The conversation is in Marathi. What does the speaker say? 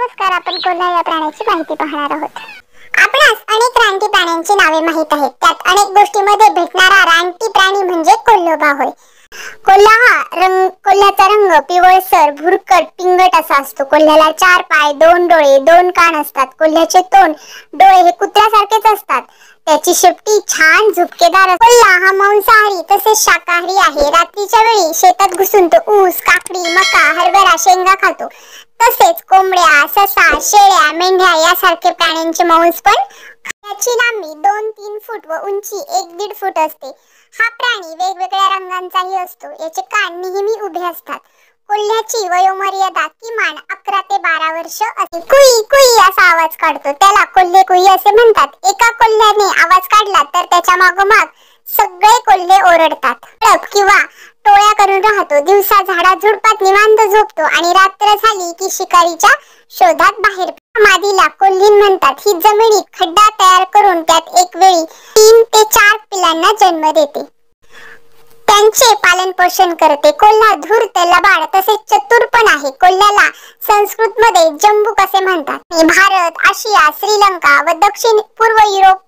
नमस्कार आपण कोल्हा या प्राण्याची माहिती पाहणार आहोत. आपणास अनेक रानटी प्राण्यांची नावे माहीत आहेत. त्यात अनेक गोष्टीमध्ये भेटणारा रानटी प्राणी म्हणजे कोल्होबा होय. कोल्हा हा रंग कोल्ह्याचा रंग पिवळसर भुरकट पिंगट असा असतो. कोल्ह्याला चार पाय दोन डोळे दोन कान असतात. कोल्ह्याचे तोंड डोळे हे कुत्र्यासारखेच असतात. त्याची शेपटी छान झुपकेदार कोल्हा हा मांसाहारी तसेच शाकाहारी आहे. रात्रीच्या वेळी शेतात घुसून तो ऊस काकडी मका हरभरा शेंगा खातो. तसेच कोंबड्या ससा शेळ्या मेंढ्या यासारखे प्राण्यांचे मांस पण याची लांबी दोन तीन फूट व उंची एक दीड फूट असते. हा प्राणी वेगवेगळ्या रंगांचाही असतो. याचे कान नेहमी उभे असतात. कोल्ह्याची वयोमर्यादा किमान अकरा ते बारा वर्ष असते. कुई कुई असा आवाज काढतो. त्याला कोल्हे कुई असे म्हणतात. एका कोल्ह्याने आवाज काढला तर त्याच्या मागोमाग सगळे कोल्हे ओरडतात. किंवा टोळ्या करून राहतो. दिवसा झाडा झुडपात निवांत झोपतो आणि रात्र झाली की शिकारीच्या शोधात बाहेर मादीला कोल्हीन म्हणतात ही जमिनीत खड्डा तयार करून त्यात एक वेळी तीन ते चार पिलांना जन्म देते. त्यांचे पालन पोषण करते. कोल्हा धूर्त लबाड तसेच चतुर पण आहे. कोल्ह्याला संस्कृत मध्ये जम्बूक असे म्हणतात. भारत आशिया श्रीलंका व दक्षिण पूर्व युरोप